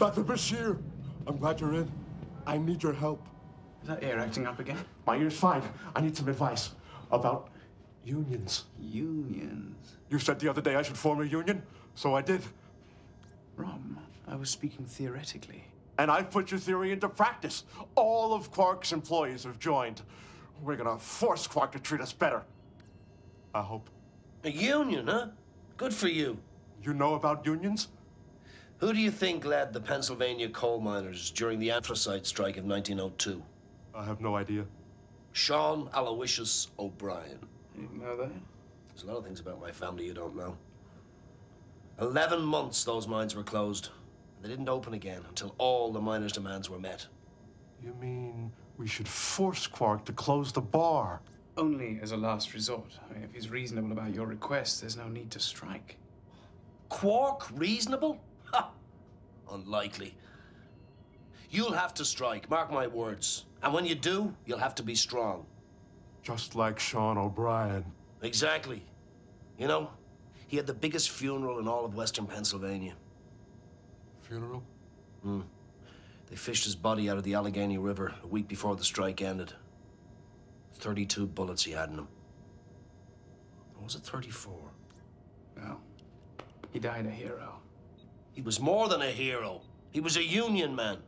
Dr. Bashir, I'm glad you're in. I need your help. Is that ear acting up again? My ear's fine. I need some advice about unions. Unions? You said the other day I should form a union, so I did. Rom, I was speaking theoretically. And I've put your theory into practice. All of Quark's employees have joined. We're gonna force Quark to treat us better. I hope. A union, huh? Good for you. You know about unions? Who do you think led the Pennsylvania coal miners during the anthracite strike of 1902? I have no idea. Sean Aloysius O'Brien. You didn't know that? There's a lot of things about my family you don't know. Eleven months those mines were closed. They didn't open again until all the miners' demands were met. You mean we should force Quark to close the bar? Only as a last resort. I mean, if he's reasonable about your request, there's no need to strike. Quark reasonable? Ha! Unlikely. You'll have to strike, mark my words. And when you do, you'll have to be strong. Just like Sean O'Brien. Exactly. You know, he had the biggest funeral in all of western Pennsylvania. Funeral? Hmm. They fished his body out of the Allegheny River a week before the strike ended. 32 bullets he had in him. Or was it 34? No. He died a hero. He was more than a hero. He was a Union man.